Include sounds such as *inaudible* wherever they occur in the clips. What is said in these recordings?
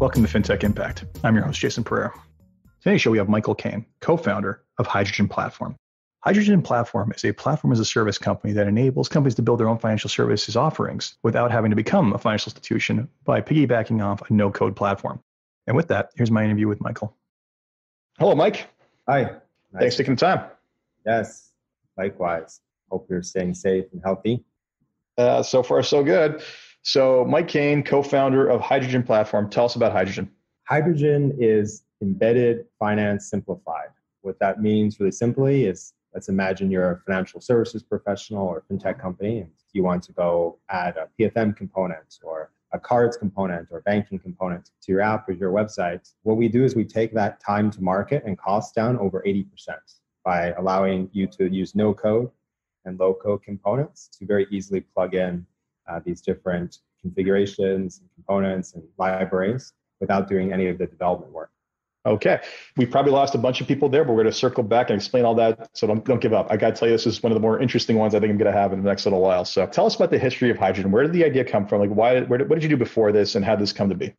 Welcome to FinTech Impact. I'm your host, Jason Pereira. Today's show, we have Michael Kane, co founder of Hydrogen Platform. Hydrogen Platform is a platform as a service company that enables companies to build their own financial services offerings without having to become a financial institution by piggybacking off a no code platform. And with that, here's my interview with Michael. Hello, Mike. Hi. Nice. Thanks for taking the time. Yes, likewise. Hope you're staying safe and healthy. Uh, so far, so good. So, Mike Kane, co founder of Hydrogen Platform. Tell us about Hydrogen. Hydrogen is embedded finance simplified. What that means, really simply, is let's imagine you're a financial services professional or fintech company and you want to go add a PFM component or a cards component or banking component to your app or your website. What we do is we take that time to market and cost down over 80% by allowing you to use no code and low code components to very easily plug in uh, these different configurations and components and libraries without doing any of the development work. Okay. We probably lost a bunch of people there, but we're going to circle back and explain all that. So don't, don't give up. I got to tell you, this is one of the more interesting ones I think I'm going to have in the next little while. So tell us about the history of hydrogen. Where did the idea come from? Like, why, where did, what did you do before this and how did this come to be?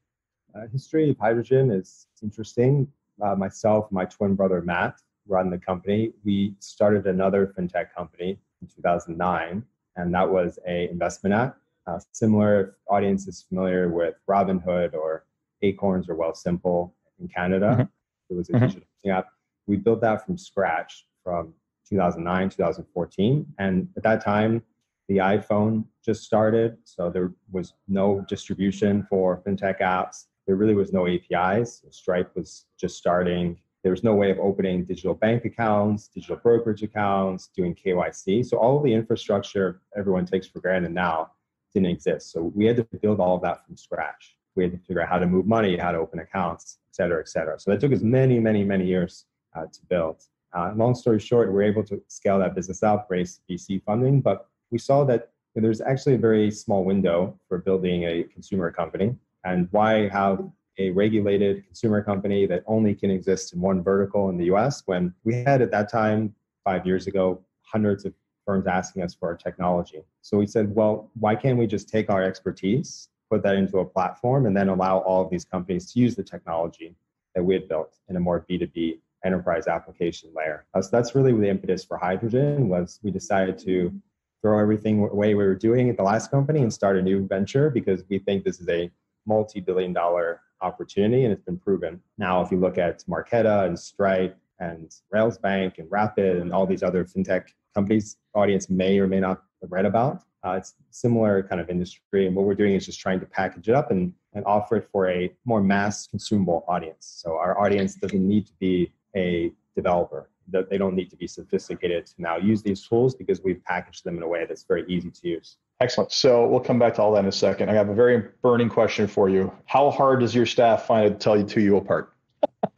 Uh, history of hydrogen is interesting. Uh, myself, my twin brother, Matt, run the company. We started another fintech company in 2009, and that was a investment app. Uh, similar if audience is familiar with Robinhood or Acorns or Wealthsimple in Canada. Mm-hmm. It was a mm-hmm. digital app. We built that from scratch from 2009, 2014. And at that time, the iPhone just started. So there was no distribution for fintech apps. There really was no APIs. Stripe was just starting. There was no way of opening digital bank accounts, digital brokerage accounts, doing KYC. So all of the infrastructure everyone takes for granted now didn't exist. So we had to build all of that from scratch. We had to figure out how to move money, how to open accounts, et cetera, et cetera. So that took us many, many, many years uh, to build. Uh, long story short, we were able to scale that business up, raise VC funding, but we saw that there's actually a very small window for building a consumer company. And why have a regulated consumer company that only can exist in one vertical in the US when we had at that time, five years ago, hundreds of firms asking us for our technology. So we said, well, why can't we just take our expertise put that into a platform and then allow all of these companies to use the technology that we had built in a more b2b enterprise application layer so that's really the impetus for hydrogen was we decided to throw everything away we were doing at the last company and start a new venture because we think this is a multi-billion dollar opportunity and it's been proven now if you look at marqeta and stripe and Railsbank and Rapyd and all these other fintech companies audience may or may not have read about uh, it's similar kind of industry, and what we're doing is just trying to package it up and, and offer it for a more mass consumable audience. So our audience doesn't need to be a developer. They don't need to be sophisticated to now use these tools because we've packaged them in a way that's very easy to use. Excellent. So we'll come back to all that in a second. I have a very burning question for you. How hard does your staff find it to tell you two you apart?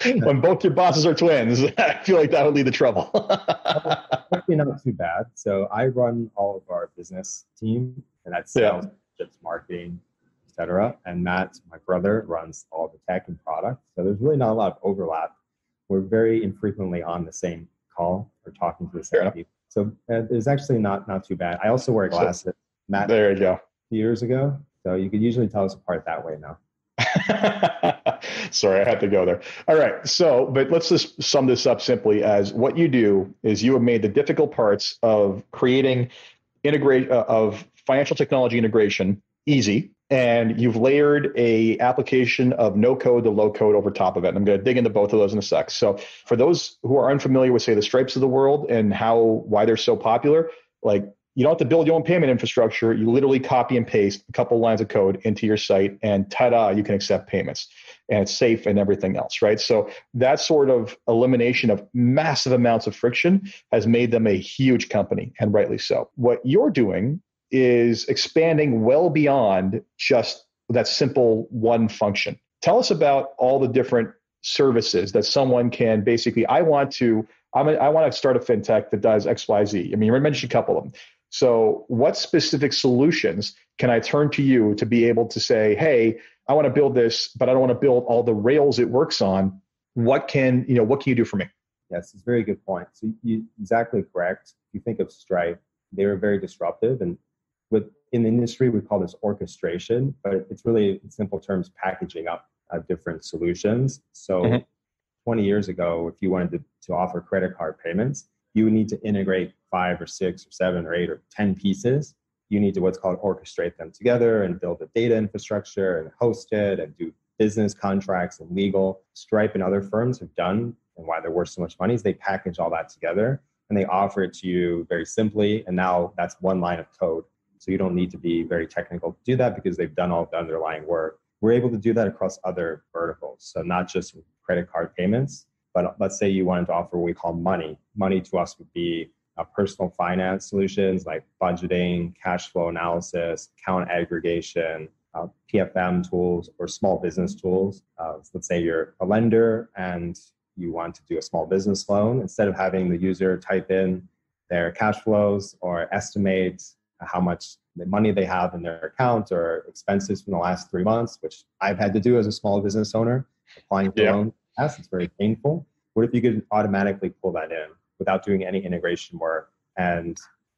*laughs* when both your bosses are twins, *laughs* I feel like that would lead to trouble. *laughs* Actually, not too bad. So I run all of our business team, and that's sales, yeah. marketing, etc. And Matt, my brother, runs all the tech and product. So there's really not a lot of overlap. We're very infrequently on the same call or talking to the same people. So uh, it's actually not not too bad. I also wear glasses. So, Matt, there you go. Years ago, so you could usually tell us apart that way now. *laughs* Sorry, I had to go there. All right. So, but let's just sum this up simply as what you do is you have made the difficult parts of creating integrate uh, of financial technology integration easy and you've layered a application of no code to low code over top of it. And I'm going to dig into both of those in a sec. So for those who are unfamiliar with say the stripes of the world and how why they're so popular, like you don't have to build your own payment infrastructure. You literally copy and paste a couple lines of code into your site, and ta-da, you can accept payments, and it's safe and everything else, right? So that sort of elimination of massive amounts of friction has made them a huge company, and rightly so. What you're doing is expanding well beyond just that simple one function. Tell us about all the different services that someone can basically. I want to. I'm a, I want to start a fintech that does X, Y, Z. I mean, you mentioned a couple of them. So, what specific solutions can I turn to you to be able to say, hey, I want to build this, but I don't want to build all the rails it works on. What can you know? What can you do for me? Yes, it's a very good point. So you exactly correct. If you think of Stripe, they were very disruptive, and with in the industry we call this orchestration, but it's really in simple terms packaging up uh, different solutions. So mm-hmm. 20 years ago, if you wanted to, to offer credit card payments, you would need to integrate five or six or seven or eight or 10 pieces. You need to what's called orchestrate them together and build a data infrastructure and host it and do business contracts and legal. Stripe and other firms have done, and why they're worth so much money is they package all that together and they offer it to you very simply. And now that's one line of code. So you don't need to be very technical to do that because they've done all the underlying work. We're able to do that across other verticals. So not just credit card payments, but let's say you wanted to offer what we call money. Money to us would be uh, personal finance solutions like budgeting, cash flow analysis, account aggregation, uh, PFM tools, or small business tools. Uh, let's say you're a lender and you want to do a small business loan. Instead of having the user type in their cash flows or estimate how much money they have in their account or expenses from the last three months, which I've had to do as a small business owner, applying for yeah. loan. It's very painful. What if you could automatically pull that in without doing any integration work and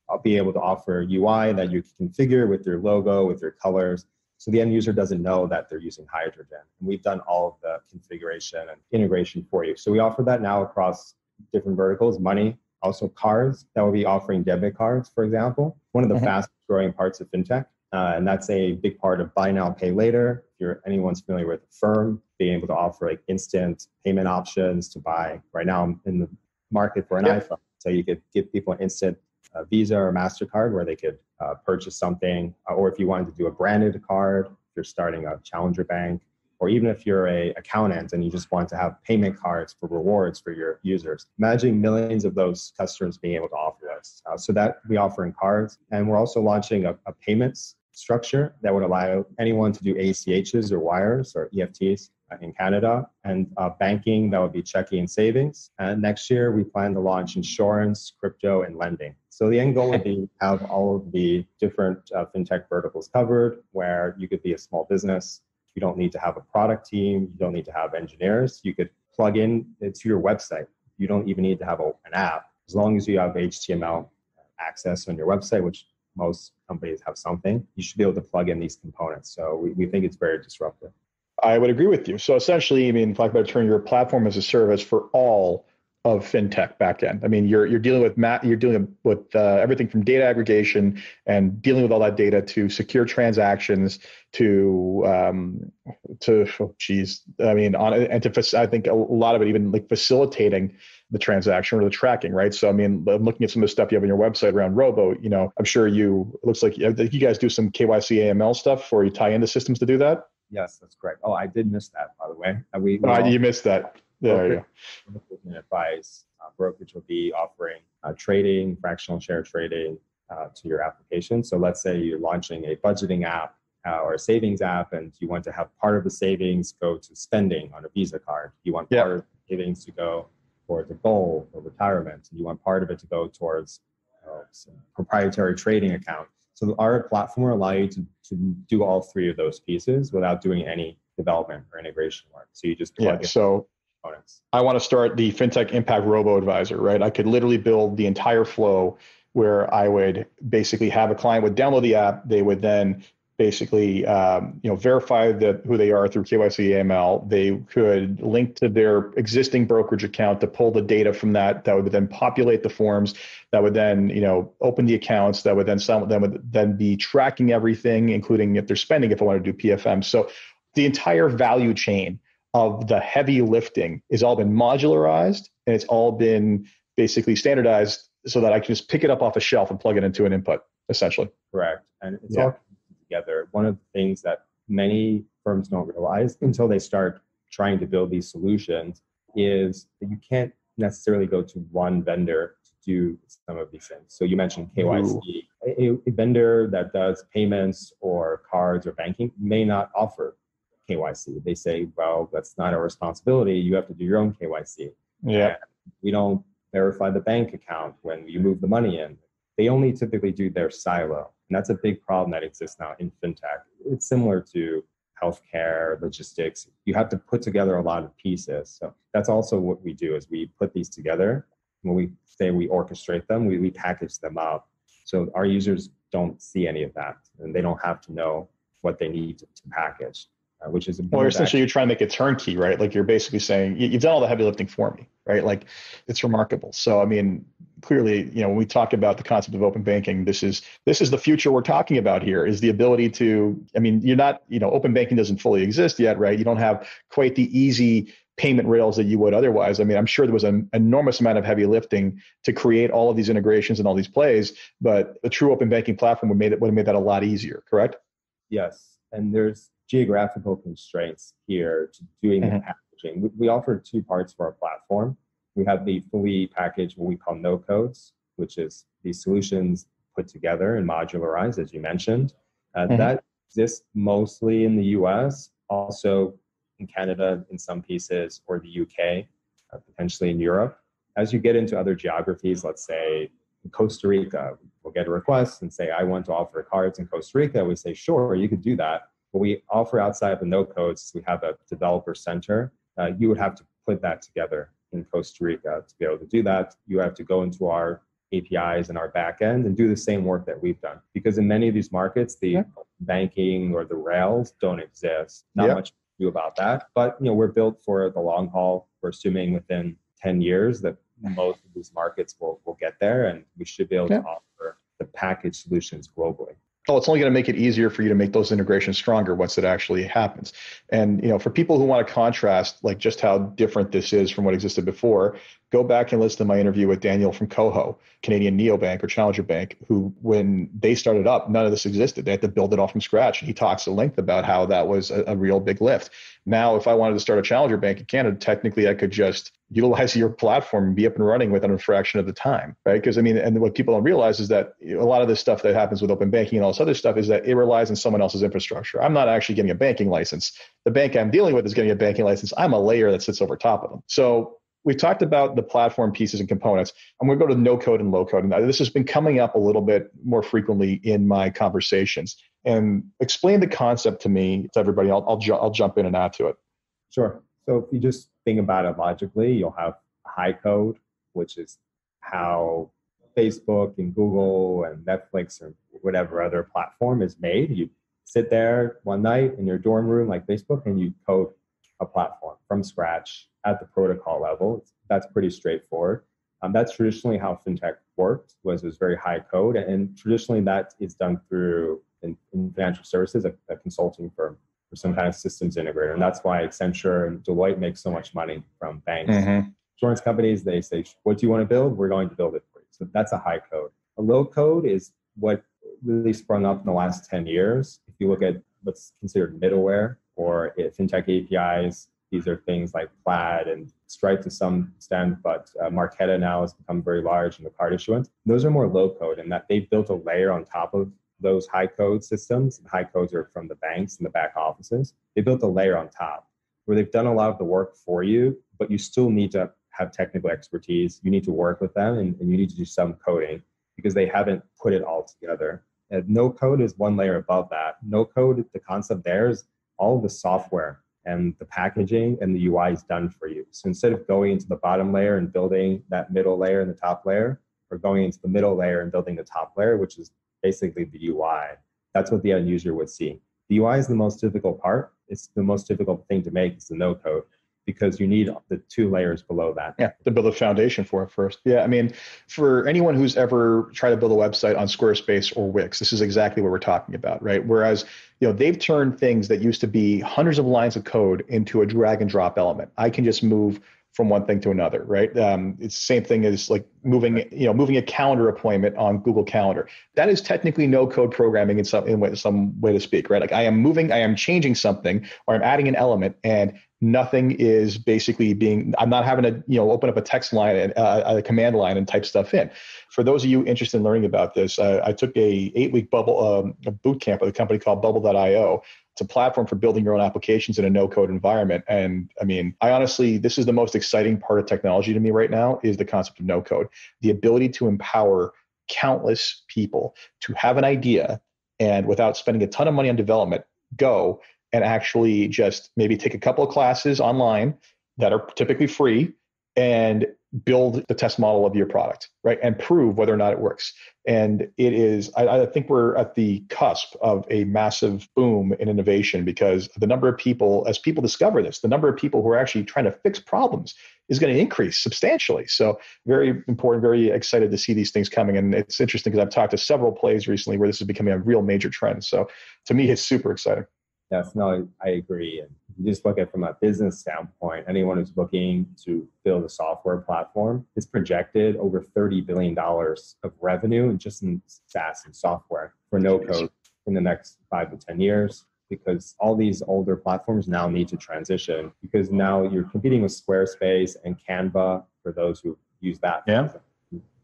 I'll be able to offer UI that you can configure with your logo, with your colors. So the end user doesn't know that they're using hydrogen. And we've done all of the configuration and integration for you. So we offer that now across different verticals, money, also cards that will be offering debit cards, for example. One of the mm-hmm. fastest growing parts of fintech. Uh, and that's a big part of buy now, pay later. If you're anyone's familiar with the firm, being able to offer like instant payment options to buy. Right now, I'm in the market for an yep. iPhone, so you could give people an instant uh, Visa or Mastercard where they could uh, purchase something, uh, or if you wanted to do a branded card, if you're starting a challenger bank, or even if you're a accountant and you just want to have payment cards for rewards for your users. Imagine millions of those customers being able to offer this. Uh, so that we offer in cards, and we're also launching a, a payments structure that would allow anyone to do ACHs or wires or EFTs in Canada, and uh, banking that would be checking and savings. And next year, we plan to launch insurance, crypto, and lending. So the end goal would be *laughs* have all of the different uh, fintech verticals covered, where you could be a small business you don't need to have a product team. You don't need to have engineers. You could plug in it to your website. You don't even need to have an app. As long as you have HTML access on your website, which most companies have something, you should be able to plug in these components. So we, we think it's very disruptive. I would agree with you. So essentially, I mean, talk about turning your platform as a service for all of fintech back backend. I mean, you're you're dealing with Matt, you're dealing with uh, everything from data aggregation and dealing with all that data to secure transactions to um, to oh, geez, I mean, on and to I think a lot of it even like facilitating the transaction or the tracking, right? So I mean, I'm looking at some of the stuff you have on your website around Robo. You know, I'm sure you it looks like you guys do some KYC AML stuff, or you tie into systems to do that. Yes, that's correct. Oh, I did miss that, by the way. We, we oh, all, you missed that. There you go. Advice uh, brokerage will be offering uh, trading, fractional share trading uh, to your application. So let's say you're launching a budgeting app uh, or a savings app, and you want to have part of the savings go to spending on a Visa card. You want part of the savings to go towards a goal or retirement, and you want part of it to go towards some proprietary trading account. So our platform will allow you to, to do all three of those pieces without doing any development or integration work. So you just plug yeah, so components. I want to start the FinTech Impact Robo Advisor, right? I could literally build the entire flow where I would basically have a client would download the app. They would then basically um, you know verify that who they are through KYC AML. They could link to their existing brokerage account to pull the data from that. That would then populate the forms. That would then you know open the accounts. That would then some them would then be tracking everything, including if they're spending. If I want to do PFM, so the entire value chain of the heavy lifting is all been modularized and it's all been basically standardized so that I can just pick it up off a shelf and plug it into an input, essentially. Correct. And it's yeah. all together. One of the things that many firms don't realize until they start trying to build these solutions is that you can't necessarily go to one vendor to do some of these things. So you mentioned KYC. A, a vendor that does payments or cards or banking may not offer KYC. They say, well, that's not our responsibility. You have to do your own KYC. Yeah. And we don't verify the bank account when you move the money in. They only typically do their silo. And that's a big problem that exists now in fintech. It's similar to healthcare, logistics. You have to put together a lot of pieces. So that's also what we do is we put these together. When we say we orchestrate them, we, we package them up. So our users don't see any of that and they don't have to know what they need to, to package. Uh, which is well, essentially you're trying to make it turnkey, right? Like you're basically saying you've done all the heavy lifting for me, right? Like it's remarkable. So I mean, clearly, you know, when we talk about the concept of open banking, this is this is the future we're talking about here. Is the ability to, I mean, you're not, you know, open banking doesn't fully exist yet, right? You don't have quite the easy payment rails that you would otherwise. I mean, I'm sure there was an enormous amount of heavy lifting to create all of these integrations and all these plays, but a true open banking platform would made it would have made that a lot easier, correct? Yes. And there's geographical constraints here to doing mm-hmm. the packaging. We, we offer two parts of our platform. We have the fully packaged, what we call no codes, which is these solutions put together and modularized, as you mentioned. Uh, mm-hmm. That exists mostly in the US, also in Canada in some pieces, or the UK, uh, potentially in Europe. As you get into other geographies, let's say Costa Rica, we'll get a request and say, I want to offer cards in Costa Rica. We say, sure, you could do that. What we offer outside of the no codes, we have a developer center. Uh, you would have to put that together in Costa Rica to be able to do that. You have to go into our APIs and our backend and do the same work that we've done. Because in many of these markets, the yeah. banking or the rails don't exist. Not yeah. much to do about that. But you know, we're built for the long haul. We're assuming within 10 years that most of these markets will, will get there and we should be able yeah. to offer the package solutions globally oh it's only going to make it easier for you to make those integrations stronger once it actually happens. And you know for people who want to contrast like just how different this is from what existed before go back and listen to my interview with daniel from KOHO, canadian neobank or challenger bank who when they started up none of this existed they had to build it all from scratch and he talks at length about how that was a, a real big lift now if i wanted to start a challenger bank in canada technically i could just utilize *laughs* your platform and be up and running within a fraction of the time, right? Because I mean, and what people don't realize is that a lot of this stuff that happens with open banking and all this other stuff is that it relies on someone else's infrastructure. I'm not actually getting a banking license. The bank I'm dealing with is getting a banking license. I'm a layer that sits over top of them. So we've talked about the platform pieces and components. I'm going to go to no code and low code. And this has been coming up a little bit more frequently in my conversations. And explain the concept to me, to everybody. I'll, I'll, ju- I'll jump in and add to it. Sure. So if you just think about it logically, you'll have high code, which is how Facebook and Google and Netflix or whatever other platform is made. You sit there one night in your dorm room like Facebook and you code a platform from scratch at the protocol level. That's pretty straightforward. Um, that's traditionally how fintech worked was was very high code and traditionally that is done through in, in financial services a, a consulting firm or some kind of systems integrator. And that's why Accenture and Deloitte make so much money from banks. Mm-hmm. Insurance companies, they say, What do you want to build? We're going to build it for you. So that's a high code. A low code is what really sprung up in the last 10 years. If you look at what's considered middleware or fintech APIs, these are things like Plaid and Stripe to some extent, but uh, now has become very large in the card issuance. Those are more low code in that they've built a layer on top of those high code systems, high codes are from the banks and the back offices, they built a layer on top where they've done a lot of the work for you, but you still need to have technical expertise. You need to work with them and, and you need to do some coding because they haven't put it all together. And no code is one layer above that. No code, the concept there is all the software and the packaging and the UI is done for you. So instead of going into the bottom layer and building that middle layer and the top layer, or going into the middle layer and building the top layer, which is basically the UI. That's what the end user would see. The UI is the most difficult part. It's the most difficult thing to make. It's the no code because you need the two layers below that. Yeah, to build a foundation for it first. Yeah, I mean, for anyone who's ever tried to build a website on Squarespace or Wix, this is exactly what we're talking about, right? Whereas, you know, they've turned things that used to be hundreds of lines of code into a drag and drop element. I can just move from one thing to another, right? Um, it's the same thing as like moving, you know, moving a calendar appointment on Google Calendar. That is technically no code programming in some in way, some way to speak, right? Like I am moving, I am changing something, or I'm adding an element, and nothing is basically being. I'm not having to, you know, open up a text line and uh, a command line and type stuff in. For those of you interested in learning about this, uh, I took a eight week bubble um, a boot camp with a company called Bubble.io it's a platform for building your own applications in a no code environment. And I mean, I honestly, this is the most exciting part of technology to me right now is the concept of no code, the ability to empower countless people to have an idea and without spending a ton of money on development, go and actually just maybe take a couple of classes online that are typically free and build the test model of your product, right? And prove whether or not it works. And it is, I, I, think we're at the cusp of a massive boom in innovation because the number of people, as people discover this, the number of people who are actually trying to fix problems is going to increase substantially. So, very important, very excited to see these things coming. And it's interesting because I've talked to several plays recently where this is becoming a real major trend. So, to me, it's super exciting. Yes, no, I agree. And you just look at from a business standpoint, anyone who's looking to build a software platform is projected over $30 billion of revenue just in SaaS and software for no code in the next five to 10 years because all these older platforms now need to transition because now you're competing with Squarespace and Canva for those who use that. Yeah.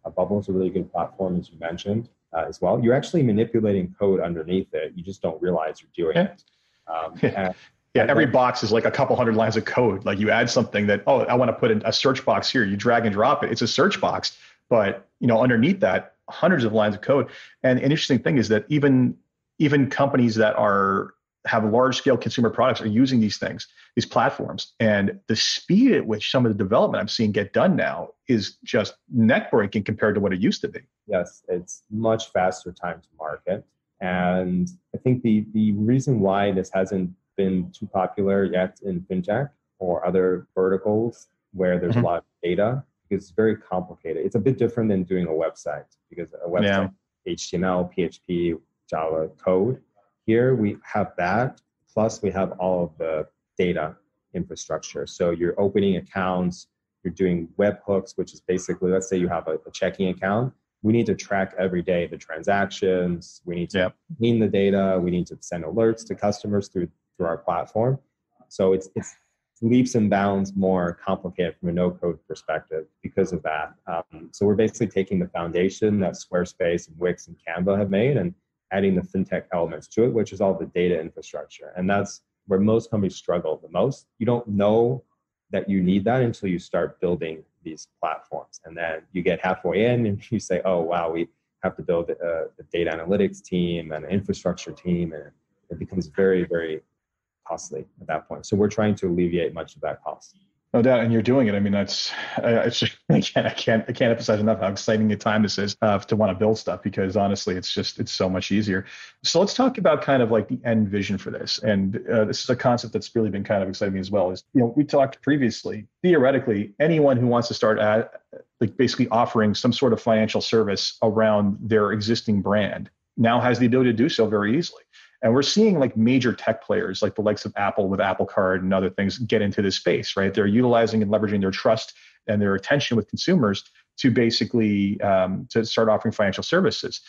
A Bubble is a really good platform, as you mentioned, uh, as well. You're actually manipulating code underneath it. You just don't realize you're doing yeah. it. Um, *laughs* yeah. yeah, every box is like a couple hundred lines of code. Like you add something that, oh, I want to put in a search box here. You drag and drop it. It's a search box, but you know, underneath that, hundreds of lines of code. And an interesting thing is that even even companies that are have large scale consumer products are using these things, these platforms, and the speed at which some of the development I'm seeing get done now is just neck breaking compared to what it used to be. Yes, it's much faster time to market. And I think the, the reason why this hasn't been too popular yet in fintech or other verticals where there's mm-hmm. a lot of data because it's very complicated. It's a bit different than doing a website because a website, yeah. HTML, PHP, Java code. Here we have that, plus we have all of the data infrastructure. So you're opening accounts, you're doing webhooks, which is basically, let's say you have a, a checking account we need to track every day the transactions. We need to yep. clean the data. We need to send alerts to customers through through our platform. So it's it's leaps and bounds more complicated from a no code perspective because of that. Um, so we're basically taking the foundation that Squarespace and Wix and Canva have made and adding the fintech elements to it, which is all the data infrastructure. And that's where most companies struggle the most. You don't know that you need that until you start building these platforms. And then you get halfway in and *laughs* you say, oh, wow, we have to build uh, a, a data analytics team and an infrastructure team. And it becomes very, very costly at that point. So we're trying to alleviate much of that cost. No doubt, and you're doing it. I mean, that's it's just, *laughs* I can't I can't I can't emphasize enough how exciting a time this is uh, to want to build stuff because honestly, it's just it's so much easier. So let's talk about kind of like the end vision for this, and uh, this is a concept that's really been kind of exciting as well. Is you know we talked previously theoretically anyone who wants to start at like basically offering some sort of financial service around their existing brand now has the ability to do so very easily. And we're seeing like major tech players like the likes of Apple with Apple Card and other things get into this space, right? They're utilizing and leveraging their trust and their attention with consumers to basically um, to start offering financial services.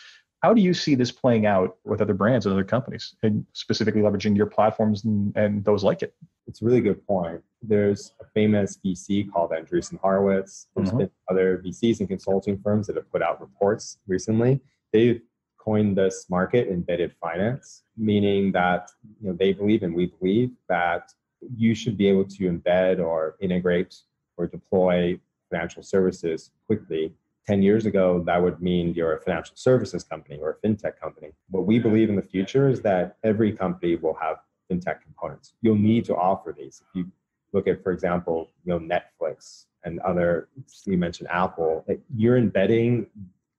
How do you see this playing out with other brands and other companies, and specifically leveraging your platforms and, and those like it? It's a really good point. There's a famous VC called Andreessen Horowitz. There's mm-hmm. been other VCs and consulting firms that have put out reports recently. They've coined this market embedded finance, meaning that you know they believe and we believe that you should be able to embed or integrate or deploy financial services quickly. 10 years ago, that would mean you're a financial services company or a fintech company. What we believe in the future is that every company will have fintech components. You'll need to offer these. If you look at, for example, you know, Netflix and other, you mentioned Apple, you're embedding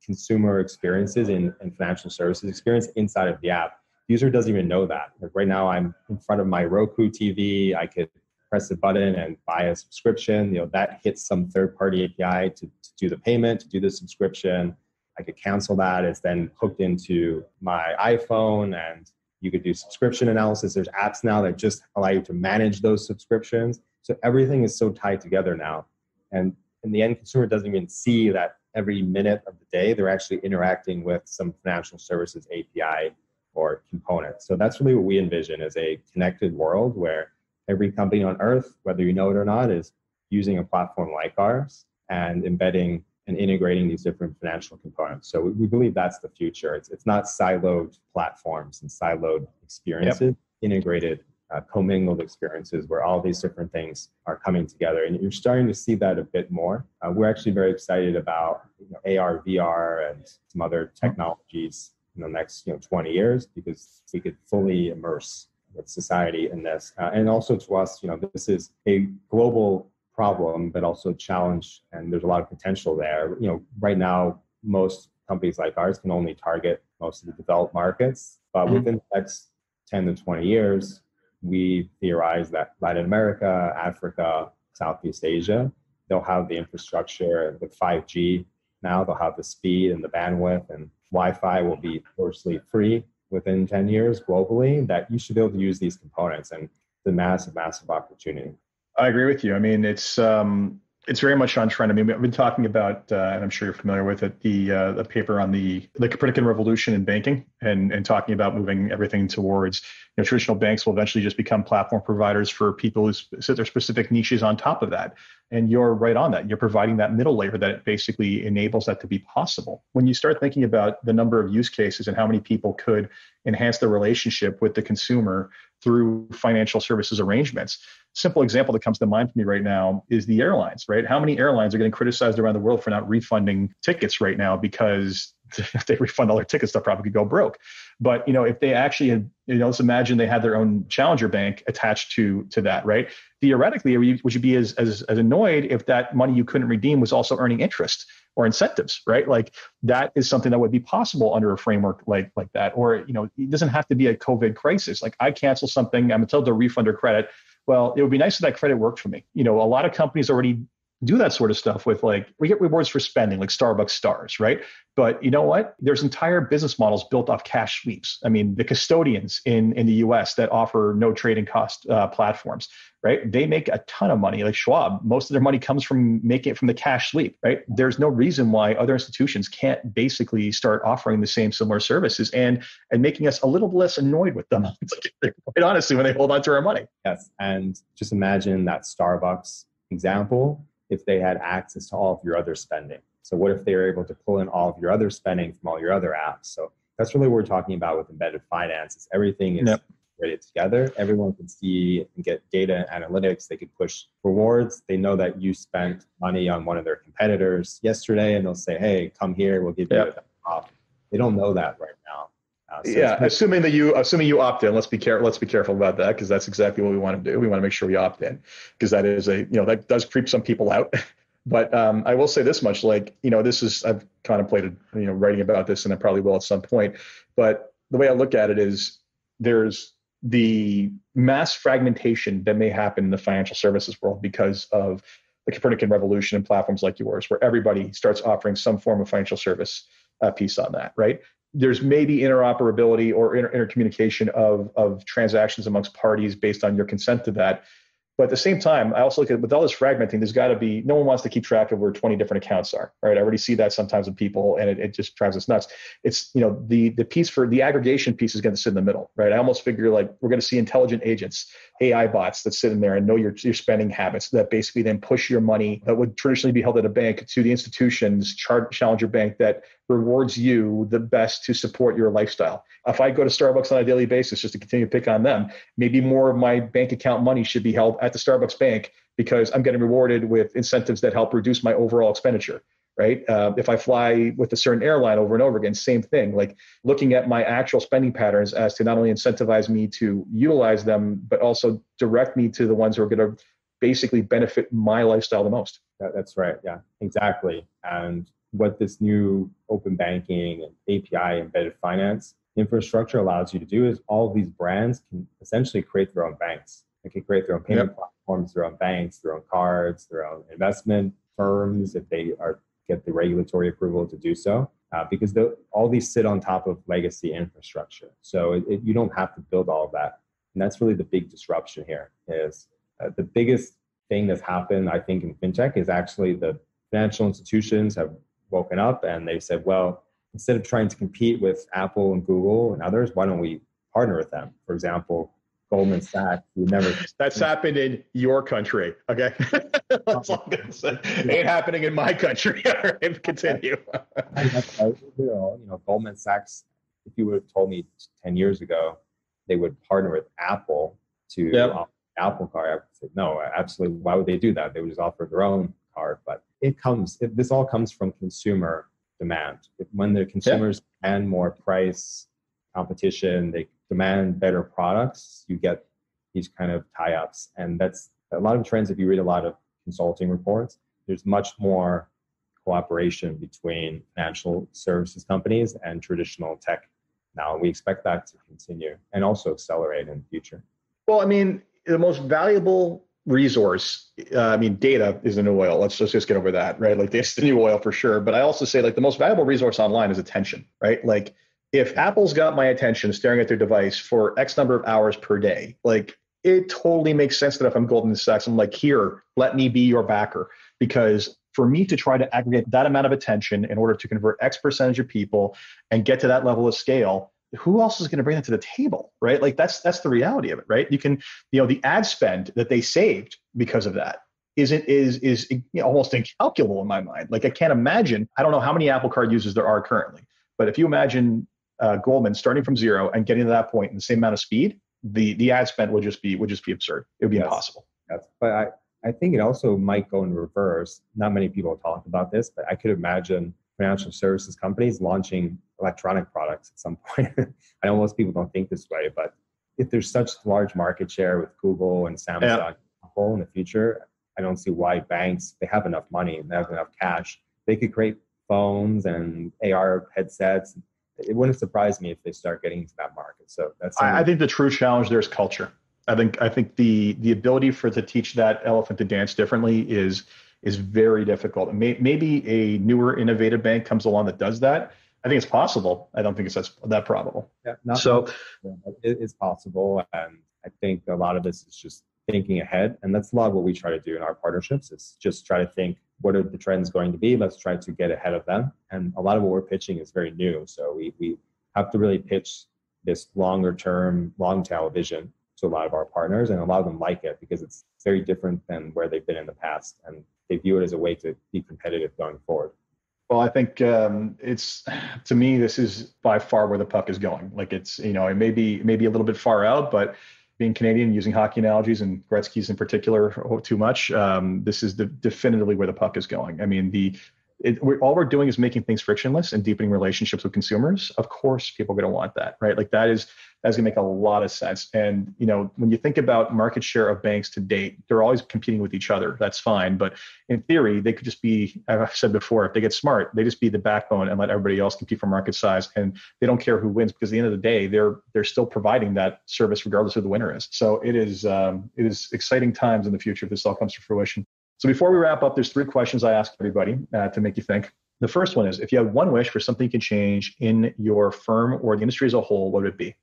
consumer experiences and, and financial services experience inside of the app. user doesn't even know that. Like right now, I'm in front of my Roku TV. I could press a button and buy a subscription. You know that hits some third-party API to, to do the payment, to do the subscription. I could cancel that. It's then hooked into my iPhone, and you could do subscription analysis. There's apps now that just allow you to manage those subscriptions. So everything is so tied together now, and in the end consumer doesn't even see that every minute of the day, they're actually interacting with some financial services API or component. So that's really what we envision as a connected world where every company on earth, whether you know it or not, is using a platform like ours and embedding and integrating these different financial components. So we, believe that's the future. It's, it's not siloed platforms and siloed experiences, yep. integrated uh, commingled experiences where all these different things are coming together. And you're starting to see that a bit more. Uh, we're actually very excited about you know, AR, VR, and some other technologies in the next you know 20 years because we could fully immerse with society in this. Uh, and also to us, you know, this is a global problem, but also a challenge, and there's a lot of potential there. You know, right now, most companies like ours can only target most of the developed markets, but mm-hmm. within the next 10 to 20 years, we theorize that Latin America, Africa, Southeast Asia, they'll have the infrastructure with 5G now, they'll have the speed and the bandwidth, and Wi Fi will be virtually free within 10 years globally. That you should be able to use these components, and the massive, massive opportunity. I agree with you. I mean, it's um, it's very much on trend. I mean, I've been talking about, uh, and I'm sure you're familiar with it, the uh, the paper on the the Copernican revolution in banking, and and talking about moving everything towards you know traditional banks will eventually just become platform providers for people who sit their specific niches on top of that. And you're right on that. You're providing that middle layer that basically enables that to be possible. When you start thinking about the number of use cases and how many people could enhance the relationship with the consumer through financial services arrangements. Simple example that comes to mind for me right now is the airlines, right? How many airlines are getting criticized around the world for not refunding tickets right now because if *laughs* they refund all their tickets, they'll probably go broke. But you know, if they actually had, you know, let's imagine they had their own challenger bank attached to to that, right? Theoretically, would you be as, as as annoyed if that money you couldn't redeem was also earning interest or incentives, right? Like that is something that would be possible under a framework like like that. Or you know, it doesn't have to be a COVID crisis. Like I cancel something, I'm entitled to refund or credit. Well, it would be nice if that credit worked for me. You know, a lot of companies already do that sort of stuff with like we get rewards for spending like starbucks stars right? But you know what? There's entire business models built off cash sweeps. I mean the custodians in in the us that offer no trading cost uh, platforms right? They make a ton of money. Like schwab most of their money comes from making it from the cash sweep right? There's no reason why other institutions can't basically start offering the same similar services and and making us a little less annoyed with them. *laughs* Quite honestly when they hold on to our money. Yes and just imagine that starbucks example if they had access to all of your other spending. So what if they were able to pull in all of your other spending from all your other apps? So that's really what we're talking about with embedded finance. Is everything is yep. integrated together. Everyone can see and get data analytics. They could push rewards. They know that you spent money on one of their competitors yesterday, and they'll say, "Hey, come here. We'll give you a off." They don't know that right now. Uh, so yeah, assuming that you assuming you opt in, let's be careful. Let's be careful about that because that's exactly what we want to do. We want to make sure we opt in because that is a you know that does creep some people out. *laughs* but um, I will say this much: like you know, this is I've contemplated you know writing about this, and I probably will at some point. But the way I look at it is there's the mass fragmentation that may happen in the financial services world because of the Copernican revolution and platforms like yours, where everybody starts offering some form of financial service uh, piece on that, right? There's maybe interoperability or inter- intercommunication of, of transactions amongst parties based on your consent to that. But at the same time, I also look at with all this fragmenting, there's got to be no one wants to keep track of where 20 different accounts are, right? I already see that sometimes with people, and it, it just drives us nuts. It's you know the the piece for the aggregation piece is going to sit in the middle, right? I almost figure like we're going to see intelligent agents, AI bots that sit in there and know your your spending habits that basically then push your money that would traditionally be held at a bank to the institutions, challenger bank that rewards you the best to support your lifestyle. If I go to Starbucks on a daily basis just to continue to pick on them, maybe more of my bank account money should be held at the Starbucks bank because I'm getting rewarded with incentives that help reduce my overall expenditure. Right. Uh, if I fly with a certain airline over and over again, same thing. Like looking at my actual spending patterns as to not only incentivize me to utilize them, but also direct me to the ones who are going to basically benefit my lifestyle the most. That's right. Yeah, exactly. And what this new open banking and API embedded finance infrastructure allows you to do is all these brands can essentially create their own banks. They can create their own payment yep. platforms, their own banks, their own cards, their own investment firms if they are get the regulatory approval to do so. Uh, because the, all these sit on top of legacy infrastructure, so it, it, you don't have to build all of that. And that's really the big disruption here. Is uh, the biggest thing that's happened, I think, in fintech is actually the financial institutions have woken up and they said, well, instead of trying to compete with Apple and Google and others, why don't we partner with them? For example, Goldman Sachs. Never. *laughs* That's happened in your country. Okay, *laughs* that's all I'm gonna say. Ain't happening in my country. *laughs* All right, continue. you know, Goldman Sachs. If you would have told me ten years ago, they would partner with Apple to yep. Apple car. I would say no, absolutely. Why would they do that? They would just offer their own car. But it comes. It, this all comes from consumer demand. When the consumers yeah. demand more price competition, they demand better products. You get these kind of tie-ups, and that's a lot of trends. If you read a lot of consulting reports. There's much more cooperation between financial services companies and traditional tech now. We expect that to continue and also accelerate in the future. Well, I mean, the most valuable resource, uh, I mean, data is the new oil. Let's just, just get over that, right? Like, the new oil for sure. But I also say, like, the most valuable resource online is attention, right? Like, if Apple's got my attention staring at their device for X number of hours per day, like, it totally makes sense that if I'm Goldman Sachs, I'm like, here, let me be your backer. Because for me to try to aggregate that amount of attention in order to convert X percentage of people and get to that level of scale, who else is going to bring that to the table, right? Like that's that's the reality of it, right? You can, you know, the ad spend that they saved because of that isn't is is you know, almost incalculable in my mind. Like I can't imagine. I don't know how many Apple Card users there are currently, but if you imagine uh, Goldman starting from zero and getting to that point in the same amount of speed, the the ad spend would just be would just be absurd. It would be yes. impossible. Yes. But I I think it also might go in reverse. Not many people talk about this, but I could imagine financial services companies launching electronic products at some *laughs* point. I know most people don't think this way, but if there's such large market share with Google and Samsung yeah. Apple in the future, I don't see why banks they have enough money and they have enough cash. They could create phones and AR headsets. It wouldn't surprise me if they start getting into that market. So that's. I, I think the true challenge there is culture. I think I think the the ability for to teach that elephant to dance differently is is very difficult. May, maybe a newer innovative bank comes along that does that. I think it's possible. I don't think it's that, that probable. Yeah, not so it is possible, and I think a lot of this is just thinking ahead, and that's a lot of what we try to do in our partnerships. Is just try to think what are the trends going to be. Let's try to get ahead of them, and a lot of what we're pitching is very new. So we we have to really pitch this longer term, long tail vision to a lot of our partners, and a lot of them like it because it's very different than where they've been in the past, and they view it as a way to be competitive going forward. Well, I think um, it's to me this is by far where the puck is going. Like it's you know it may be maybe a little bit far out, but being Canadian, using hockey analogies and Gretzky's in particular too much, um, this is the, definitively where the puck is going. I mean the it, we're, all we're doing is making things frictionless and deepening relationships with consumers. Of course, people are going to want that, right? Like that is that's going to make a lot of sense. And you know, when you think about market share of banks to date, they're always competing with each other. That's fine, but in theory, they could just be. I've said before, if they get smart, they just be the backbone and let everybody else compete for market size, and they don't care who wins because at the end of the day, they're they're still providing that service regardless of who the winner is. So it is um, it is exciting times in the future if this all comes to fruition. So before we wrap up, there's three questions I ask everybody uh, to make you think. The first one is if you had one wish for something you can change in your firm or the industry as a whole, what would it be?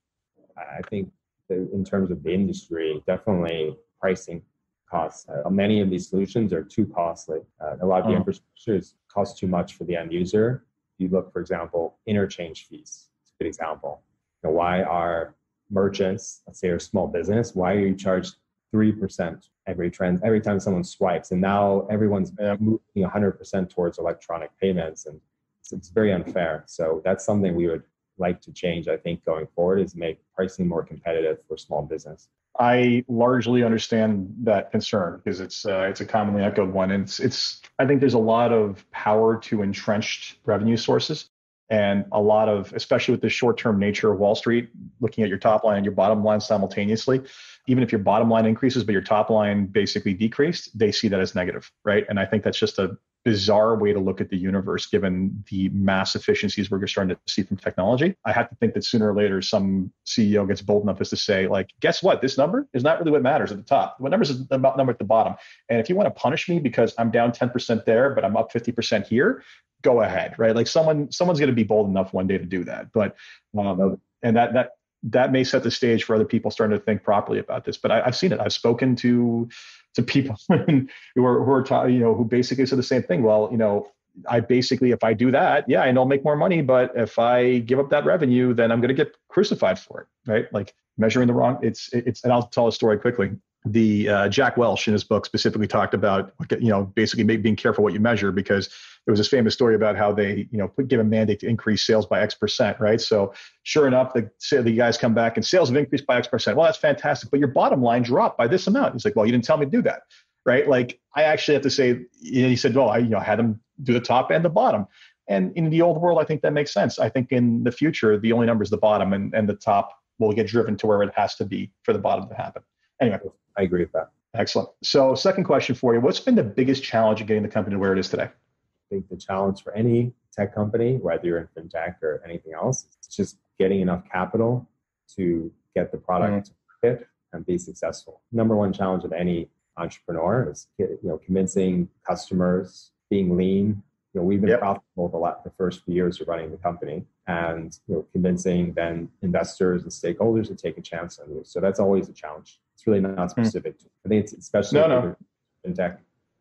I think in terms of the industry, definitely pricing costs. Uh, many of these solutions are too costly. Uh, a lot of the oh. infrastructures cost too much for the end user. You look, for example, interchange fees. It's a good example. You know, why are merchants, let's say, a small business, why are you charged three percent every trend every time someone swipes, and now everyone's moving hundred percent towards electronic payments, and it's, it's very unfair. So that's something we would like to change. I think going forward is make pricing more competitive for small business. I largely understand that concern because it's uh, it's a commonly echoed one. And it's it's I think there's a lot of power to entrenched revenue sources and a lot of especially with the short-term nature of Wall Street, looking at your top line and your bottom line simultaneously even if your bottom line increases but your top line basically decreased, they see that as negative, right? And I think that's just a bizarre way to look at the universe given the mass efficiencies we're starting to see from technology. I have to think that sooner or later some CEO gets bold enough as to say, like, guess what? This number is not really what matters at the top. What numbers is the number at the bottom. And if you want to punish me because I'm down 10% there, but I'm up 50% here, go ahead, right? Like someone someone's going to be bold enough one day to do that. But um, and that that that may set the stage for other people starting to think properly about this. But I, have seen it. I've spoken to to people *laughs* who are who are ta- you know who basically said the same thing. Well, you know, I basically if I do that, yeah, I know I'll make more money, but if I give up that revenue, then I'm going to get crucified for it, right? Like measuring the wrong. It's it's and I'll tell a story quickly the uh, Jack Welch in his book specifically talked about you know basically being careful what you measure because there was this famous story about how they you know give a mandate to increase sales by X percent, right? So sure enough, the the guys come back and sales have increased by X percent. Well, that's fantastic, but your bottom line dropped by this amount. He's like, well, you didn't tell me to do that, right? Like I actually have to say, you know, he said, well, I you know had them do the top and the bottom. And in the old world, I think that makes sense. I think in the future, the only number is the bottom, and, and the top will get driven to where it has to be for the bottom to happen. Anyway, I agree with that. Excellent. So, second question for you: What's been the biggest challenge in getting the company to where it is today? I think the challenge for any tech company, whether you're in fintech or anything else, it's just getting enough capital to get the product mm-hmm. to market and be successful. Number one challenge of any entrepreneur is you know convincing customers, being lean. You know, we've been yep. profitable the, last, the first few years of running the company, and you know, convincing then investors and stakeholders to take a chance on you. So that's always a challenge. It's really not hmm. specific. Mm. I think it's especially no, no. fintech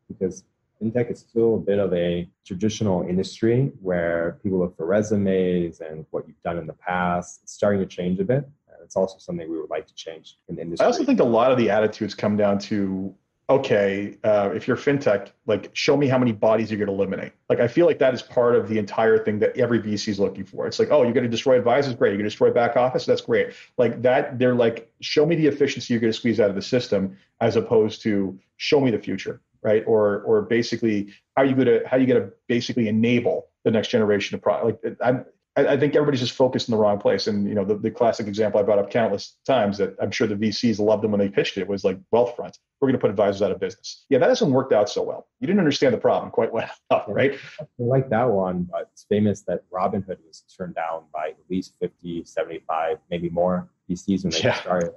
because fintech is still a bit of a traditional industry where people look for resumes and what you've done in the past. It's starting to change a bit. It's also something we would like to change in the industry. I also think a lot of the attitudes come down to okay, uh, if you're fintech, like show me how many bodies you're going to eliminate. Like I feel like that is part of the entire thing that every VC is looking for. It's like, oh, you're going to destroy advisors, great. You're going to destroy back office, that's great. Like that, they're like, show me the efficiency you're going to squeeze out of the system, as opposed to show me the future, right? Or or basically how you going to how you going to basically enable the next generation of product. Like I'm I, I, think everybody's just focused in the wrong place. And you know, the, the classic example I brought up countless times that I'm sure the VCs loved them when they pitched it was like Wealthfront. We're going to put advisors out of business. Yeah, that hasn't worked out so well. You didn't understand the problem quite well, *laughs* right? I like that one, but it's famous that Robinhood was turned down by at least 50, 75, maybe more VCs when they yeah. started.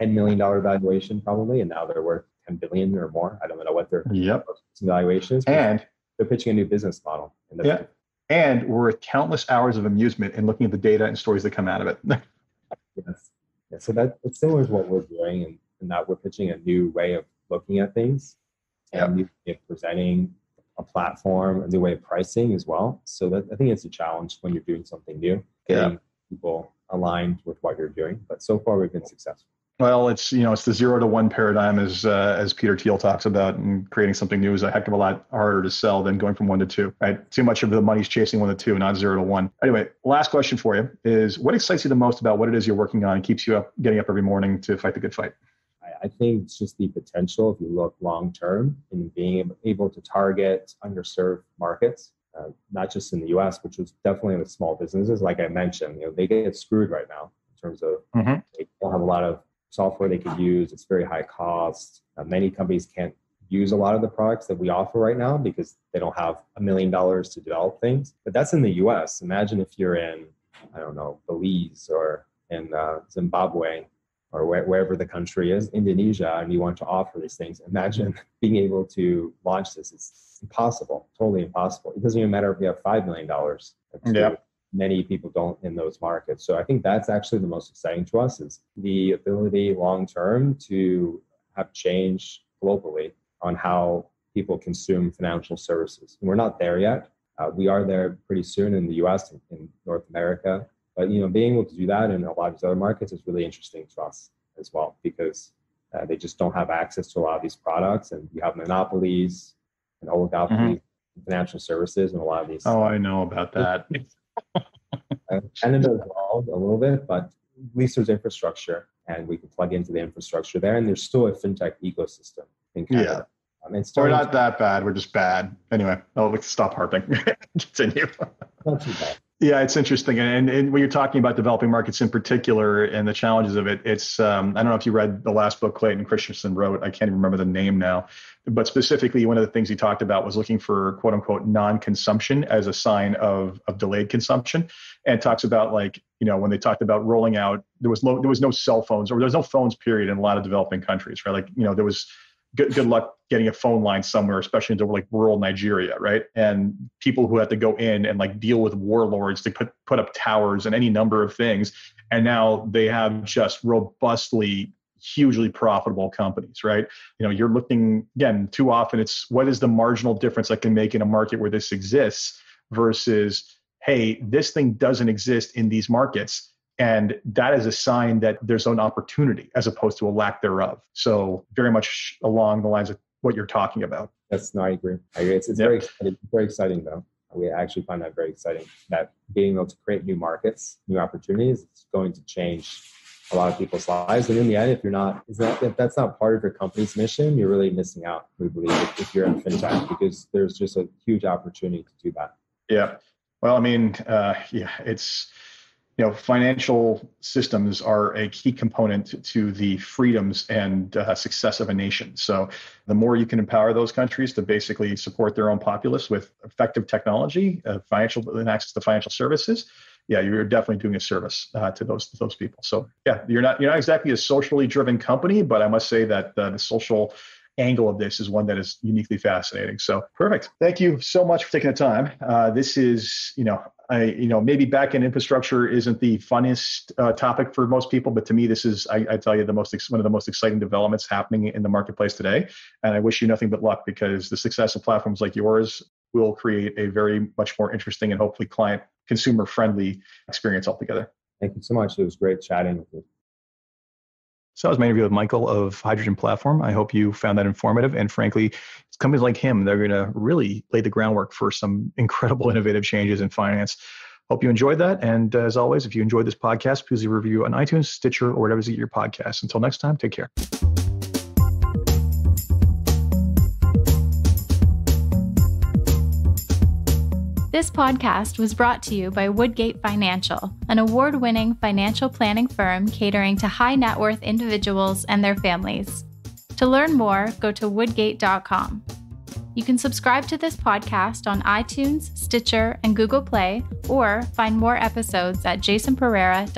$10 million valuation probably, and now they're worth 10 billion or more. I don't know what their yep. valuation is. And they're pitching a new business model. yeah and we're with countless hours of amusement in looking at the data and stories that come out of it. *laughs* yes. Yeah, so that it's similar to what we're doing, and, and that we're pitching a new way of looking at things, and yep. new presenting a platform, a new way of pricing as well. So that I think it's a challenge when you're doing something new, getting people aligned with what you're doing. But so far, we've been successful. Well, it's you know it's the zero to one paradigm as uh, as Peter Thiel talks about, and creating something new is a heck of a lot harder to sell than going from one to two. Right? Too much of the money's chasing one to two, not zero to one. Anyway, last question for you is: What excites you the most about what it is you're working on and keeps you up, getting up every morning to fight the good fight? I think it's just the potential, if you look long term, in being able to target underserved markets, uh, not just in the U.S., which is definitely with small businesses. Like I mentioned, you know, they get screwed right now in terms of mm-hmm. they don't have a lot of software they could use. It's very high cost. Uh, many companies can't use a lot of the products that we offer right now because they don't have a million dollars to develop things. But that's in the US. Imagine if you're in, I don't know, Belize or in uh, Zimbabwe or where, wherever the country is, Indonesia, and you want to offer these things. Imagine *laughs* being able to launch this. It's impossible, totally impossible. It doesn't even matter if you have $5 million. Yeah many people don't in those markets. So I think that's actually the most exciting to us is the ability long term to have change globally on how people consume financial services. And we're not there yet. Uh, we are there pretty soon in the U.S. and in North America. But you know, being able to do that in a lot of these other markets is really interesting to us as well because uh, they just don't have access to a lot of these products, and you have monopolies and oligopolies. Mm-hmm. Financial services and a lot of these. Oh, I know about that. *laughs* Canada evolved a little bit, but at least there's infrastructure and we can plug into the infrastructure there. And there's still a fintech ecosystem in Canada. Yeah. I mean, we're not that bad. We're just bad. Anyway, oh, let's stop harping. *laughs* Continue. Not too bad. Yeah, it's interesting, and, and when you're talking about developing markets in particular and the challenges of it, it's um, I don't know if you read the last book Clayton Christensen wrote. I can't even remember the name now, but specifically, one of the things he talked about was looking for quote unquote non-consumption as a sign of of delayed consumption, and talks about like you know when they talked about rolling out there was no there was no cell phones or there was no phones period in a lot of developing countries, right? Like you know there was good, good luck getting a phone line somewhere, especially into like rural Nigeria, right? And people who had to go in and like deal with warlords to put put up towers and any number of things, and now they have just robustly hugely profitable companies, right? You know, you're looking again too often. It's what is the marginal difference I can make in a market where this exists versus hey, this thing doesn't exist in these markets and that is a sign that there's an opportunity as opposed to a lack thereof. So very much along the lines of what you're talking about. Yes, no, I agree. I agree. It's, it's yep. very exciting, very exciting though. We actually find that very exciting that being able to create new markets, new opportunities, it's going to change a lot of people's lives. And in the end, if you're not, that if that's not part of your company's mission, you're really missing out. We believe if, if you're in fintech because there's just a huge opportunity to do that. Yeah. Well, I mean, uh, yeah, it's you know, financial systems are a key component to the freedoms and uh, success of a nation. So, the more you can empower those countries to basically support their own populace with effective technology, uh, financial and access to financial services, yeah, you're definitely doing a service uh, to those to those people. So, yeah, you're not you're not exactly a socially driven company, but I must say that uh, the social angle of this is one that is uniquely fascinating. So perfect. Thank you so much for taking the time. Uh, this is, you know, I, you know, maybe back end infrastructure isn't the funnest uh, topic for most people, but to me, this is, I, I tell you, the most ex- one of the most exciting developments happening in the marketplace today. And I wish you nothing but luck because the success of platforms like yours will create a very much more interesting and hopefully client consumer friendly experience altogether. Thank you so much. It was great chatting with you. So that was my interview with Michael of Hydrogen Platform. I hope you found that informative. And frankly, it's companies like him, they're going to really lay the groundwork for some incredible *laughs* innovative changes in finance. Hope you enjoyed that. And as always, if you enjoyed this podcast, please leave a review on iTunes, Stitcher, or whatever you get your podcast. Until next time, take care. This podcast was brought to you by Woodgate Financial, an award winning financial planning firm catering to high net worth individuals and their families. To learn more, go to woodgate.com. You can subscribe to this podcast on iTunes, Stitcher, and Google Play, or find more episodes at jasonpereira.com.